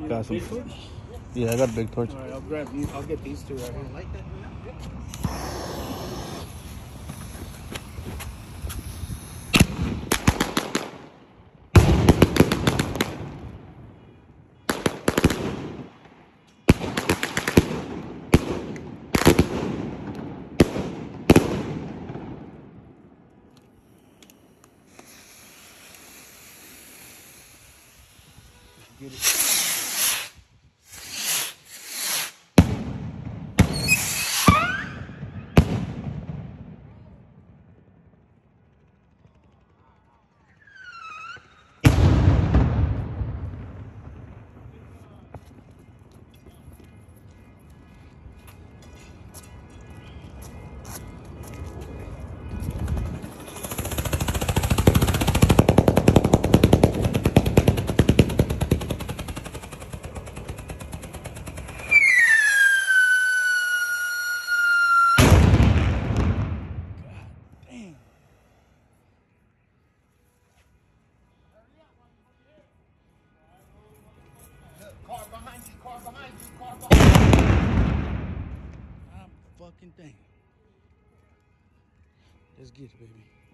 You Got some. big? Yeah, I got a big torch. All right, I'll grab these. I'll get these two right here. Like that? Get it. Fucking damn. Let's get it, baby.